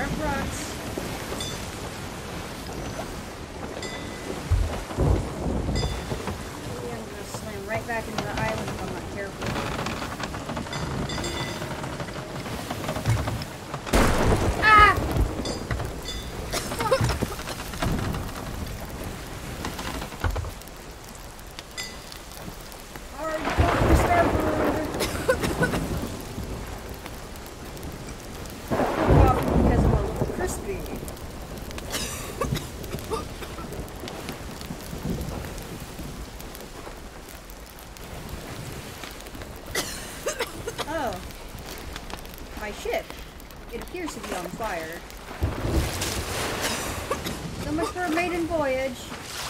Sharp rocks. Maybe I'm gonna slam right back into the island if I'm not careful. Oh. My ship. It appears to be on fire. So much for a maiden voyage.